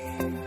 Bye.